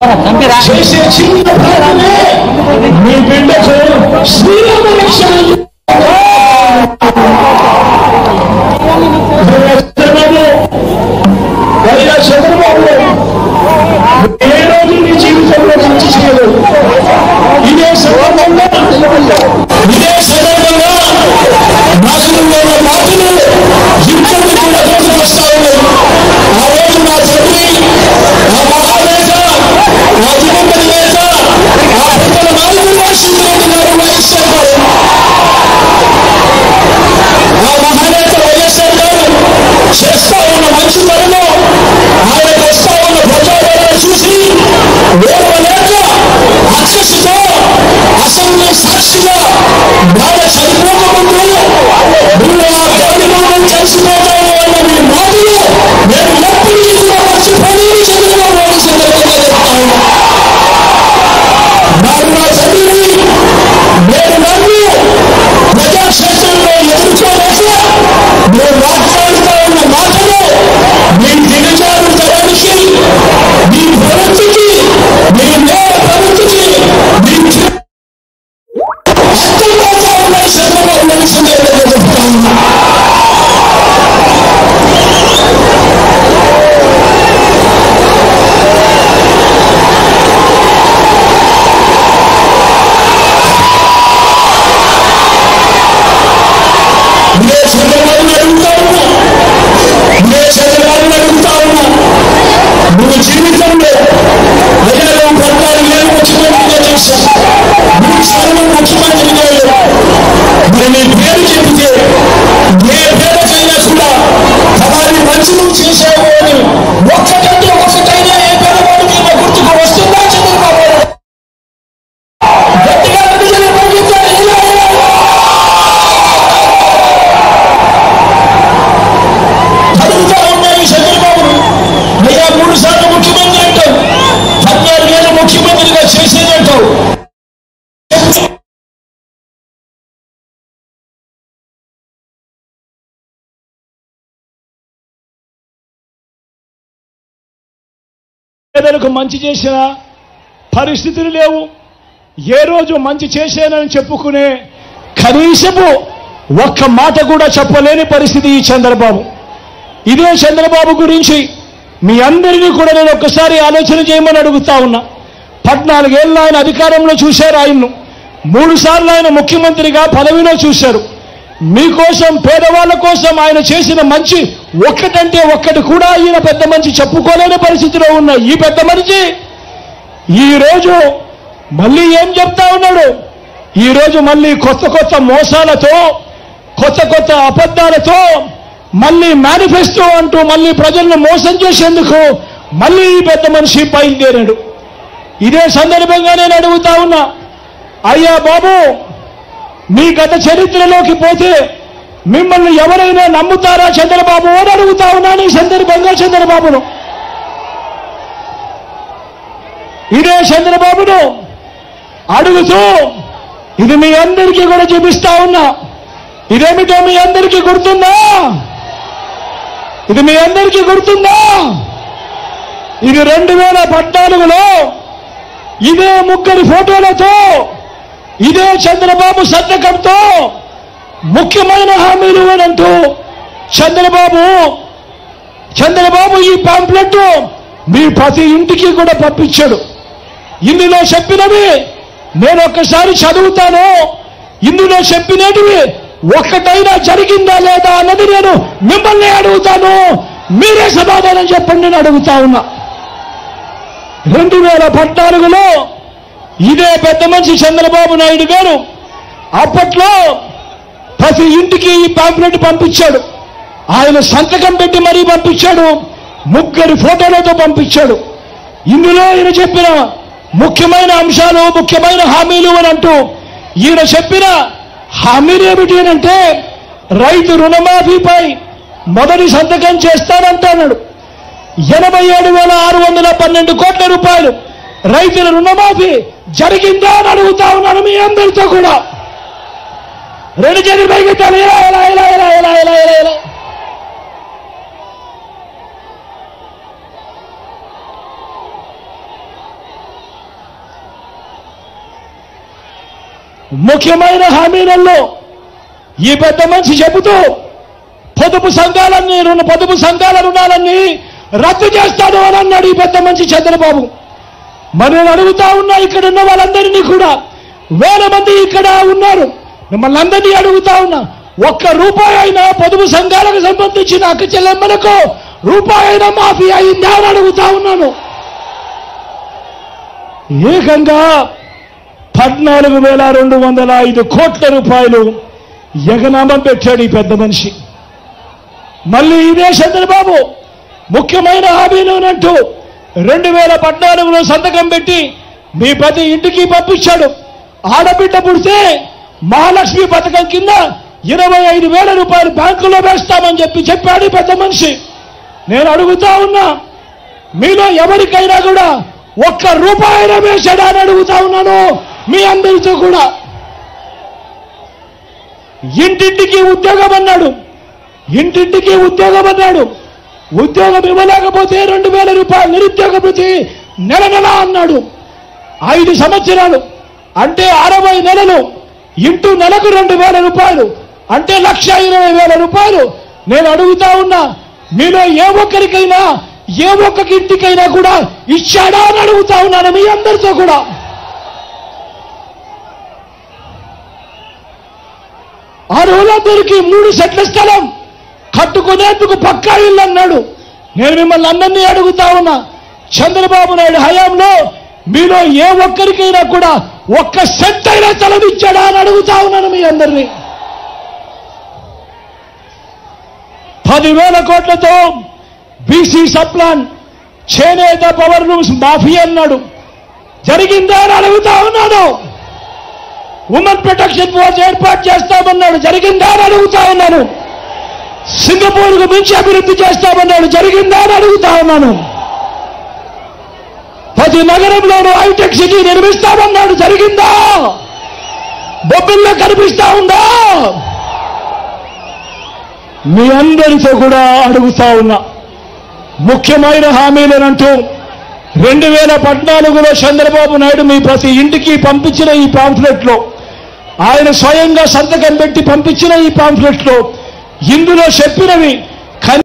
చేసే చిన్న ప్రార్థనే మీ బిడ్డకు శ్రీరామ రక్షణ చంద్రబాబు పైగా చంద్రబాబు ఏ రోజు నీ జీవితంలో మంచి చేయలేదు ఇదే సందర్భంగా ఇదే సందర్భంగా పేదలకు మంచి చేసిన పరిస్థితులు లేవు. ఏ రోజు మంచి చేశానని చెప్పుకునే కనీసము ఒక్క మాట కూడా చెప్పలేని పరిస్థితి ఈ చంద్రబాబు. ఇదే చంద్రబాబు గురించి మీ అందరినీ కూడా నేను ఒక్కసారి ఆలోచన చేయమని అడుగుతా ఉన్నా. పద్నాలుగేళ్ళు ఆయన అధికారంలో చూశారు ఆయన్ను. మూడు సార్లు ఆయన ముఖ్యమంత్రిగా పదవిలో చూశారు. మీకోసం పేదవాళ్ళ కోసం ఆయన చేసిన మంచి ఒక్కటంటే ఒక్కటి కూడా ఈయన పెద్ద మనిషి చెప్పుకోలేని పరిస్థితిలో ఉన్న ఈ పెద్ద మనిషి ఈరోజు మళ్ళీ ఏం చెప్తా ఉన్నాడు? ఈరోజు మళ్ళీ కొత్త కొత్త మోసాలతో కొత్త కొత్త అబద్ధాలతో మళ్ళీ మేనిఫెస్టో అంటూ మళ్ళీ ప్రజలను మోసం చేసేందుకు మళ్ళీ ఈ పెద్ద మనిషి బయలుదేరాడు. ఇదే సందర్భంగా నేను అడుగుతా ఉన్నా అయ్యా బాబు మీ గత చరిత్రలోకి పోతే మిమ్మల్ని ఎవరైనా నమ్ముతారా చంద్రబాబు అని అడుగుతా ఉన్నాను ఈ సందర్భంగా చంద్రబాబును. ఇదే చంద్రబాబును అడుగుతూ ఇది మీ అందరికీ కూడా చూపిస్తా ఉన్నా. ఇదేమిటో మీ అందరికీ గుర్తుందా? ఇది మీ అందరికీ గుర్తుందా? ఇది రెండు వేల పద్నాలుగులో ఇదే ముగ్గురి ఫోటోలతో ఇదే చంద్రబాబు సంతకంతో ముఖ్యమైన హామీలు అని అంటూ చంద్రబాబు చంద్రబాబు ఈ పాంప్లెట్ మీ ప్రతి ఇంటికి కూడా పంపించాడు. ఇందులో చెప్పినవి నేను ఒక్కసారి చదువుతాను. ఇందులో చెప్పినటివి ఒక్కటైనా జరిగిందా లేదా అన్నది నేను మిమ్మల్ని అడుగుతాను. మీరే సమాధానం చెప్పండి నేను అడుగుతా ఉన్నా. రెండు వేల పద్నాలుగులో ఇదే పెద్ద మనిషి చంద్రబాబు నాయుడు గారు అప్పట్లో ప్రతి ఇంటికి ఈ పాంప్లెట్ పంపించాడు. ఆయన సంతకం పెట్టి మరీ పంపించాడు. ముగ్గురి ఫోటోలతో పంపించాడు. ఇందులో ఈయన చెప్పిన ముఖ్యమైన అంశాలు ముఖ్యమైన హామీలు అని అంటూ ఈయన చెప్పిన హామీలు ఏమిటి అంటే రైతు రుణమాఫీపై మొదటి సంతకం చేస్తానంటున్నాడు ఎనభై ఏడు వేల ఆరు వందల పన్నెండు కోట్ల రూపాయలు రైతుల రుణమాఫీ జరిగిందా అని అడుగుతా ఉన్నాను మీ అందరితో కూడా. రెండు చేతులు పైకెత్తాలి. ఇలా ఇలా ఇలా ఇలా ఇలా ఇలా ఇలా ఇలా. ముఖ్యమైన హామీలలో ఈ పెద్ద మనిషి చెబుతూ పొదుపు సంఘాలన్నీ రుణ పొదుపు సంఘాల రుణాలన్నీ రద్దు చేస్తాడు అని అన్నాడు ఈ పెద్ద మనిషి చంద్రబాబు. మరి నేను అడుగుతా ఉన్నా ఇక్కడ ఉన్న వాళ్ళందరినీ కూడా వేల మంది ఇక్కడ ఉన్నారు. మిమ్మల్ని అందరినీ అడుగుతా ఉన్నా ఒక్క రూపాయి అయినా పొదుపు సంఘాలకు సంబంధించిన అక్క చెల్లెమ్మలకు రూపాయి అయినా మాఫీ అయిందా అని అడుగుతా ఉన్నాను. ఏకంగా పద్నాలుగు వేల రెండు వందల ఐదు కోట్ల రూపాయలు ఎగనామం పెట్టాడు ఈ పెద్ద మనిషి. మళ్ళీ ఇదే చంద్రబాబు ముఖ్యమైన హామీలోనంటూ రెండు వేల పద్నాలుగులో సంతకం పెట్టి మీ ప్రతి ఇంటికి పంపించాడు. ఆడబిడ్డ పుడితే మహాలక్ష్మి పథకం కింద ఇరవై ఐదు వేల రూపాయలు బ్యాంకులో వేస్తామని చెప్పి చెప్పాడు పెద్ద మనిషి. నేను అడుగుతా ఉన్నా మీలో ఎవరికైనా కూడా ఒక్క రూపాయిన వేశాడా అని అడుగుతా ఉన్నాను మీ అందరితో కూడా. ఇంటింటికి ఉద్యోగం అన్నాడు. ఇంటింటికి ఉద్యోగం అన్నాడు. ఉద్యోగం ఇవ్వలేకపోతే రెండు వేల రూపాయలు నిరుద్యోగ భృతి నెల నెల అన్నాడు. ఐదు సంవత్సరాలు. అంటే అరవై నెలలు. ఇంటూ నెలకు రెండు వేల రూపాయలు. అంటే లక్ష ఇరవై వేల రూపాయలు. నేను అడుగుతా ఉన్నా మీలో ఏ ఒక్కరికైనా ఏ ఒక్క ఇంటికైనా కూడా ఇచ్చాడా అని అడుగుతా ఉన్నాను మీ అందరితో కూడా. ఆ రోజులందరికీ మూడు సెట్ల స్థలం. కట్టుకునేందుకు పక్కా ఇల్లు అన్నాడు నేను మిమ్మల్ని అందరినీ అడుగుతా ఉన్నా. చంద్రబాబు నాయుడు హయాంలో మీలో ఏ ఒక్కరికైనా కూడా ఒక్క సెట్ అయినా స్థలం అని అడుగుతా ఉన్నాను మీ అందరినీ. పదివేల కోట్లతో బీసీ సప్లాన్ చేనేత పవర్ లూమ్స్ మాఫీ అన్నాడు. జరిగిందా అని అడుగుతా ఉన్నాను. ఉమెన్ ప్రొటెక్షన్ ఫోర్స్ ఏర్పాటు చేస్తామన్నాడు. జరిగిందా అని అడుగుతా ఉన్నాను. సింగపూర్కు మించి అభివృద్ధి చేస్తామన్నాడు. జరిగిందా అని అడుగుతా ఉన్నాను. ప్రతి నగరంలోనూ హైటెక్ సిటీ నిర్మిస్తామన్నాడు. జరిగిందా? బొబ్బిల్లో కనిపిస్తా ఉందా? మీ అందరితో కూడా అడుగుతా ఉన్నా. ముఖ్యమైన హామీలనంటూ రెండు వేల పద్నాలుగులో చంద్రబాబు నాయుడు మీ ప్రతి ఇంటికి పంపించిన ఈ పాంఫ్లెట్లో ఆయన స్వయంగా సంతకం పెట్టి పంపించిన ఈ పాంఫ్లెట్లో లో ఇందులో చెప్పినవి